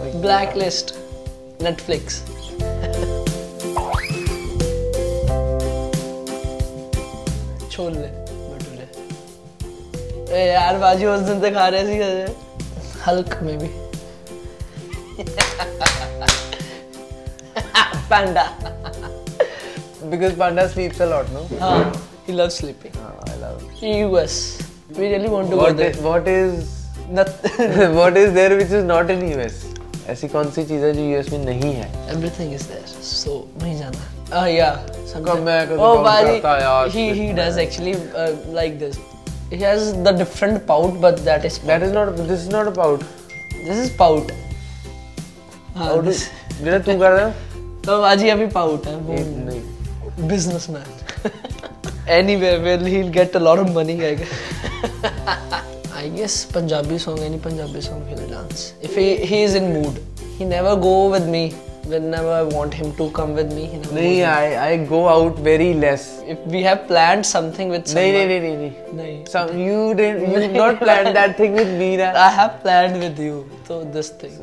Blacklist. Netflix. Chole bhature ए यार बाजी उस दिन तो खा रहे थे हल्क में भी Panda. Because Panda sleeps a lot, no? हाँ, he loves sleeping. Oh, I love it. US. We really want to go What there. is, what is Noth- what is there which is not in US? ऐसी कौन सी चीज़ है जो US में नहीं है everything is there so नहीं जाना ah yeah something मैं oh bari he he does actually uh, like this he has the different pout but that is pout. that is not this is not a pout this is pout हाँ this बेटा तू कर रहा है तो बाजी अभी पाउट है वो नहीं businessman anywhere where he'll get a lot of money I guess I guess Punjabi song, any Punjabi song he'll dance. If he, he is in mood. He never go with me. Whenever I want him to come with me, he never नहीं goes I I go out very less with- If we have planned something with नहीं someone, नहीं नहीं नहीं नहीं नहीं. Some, you didn't you did not plan that thing with me ना I have planned with you. So this thing.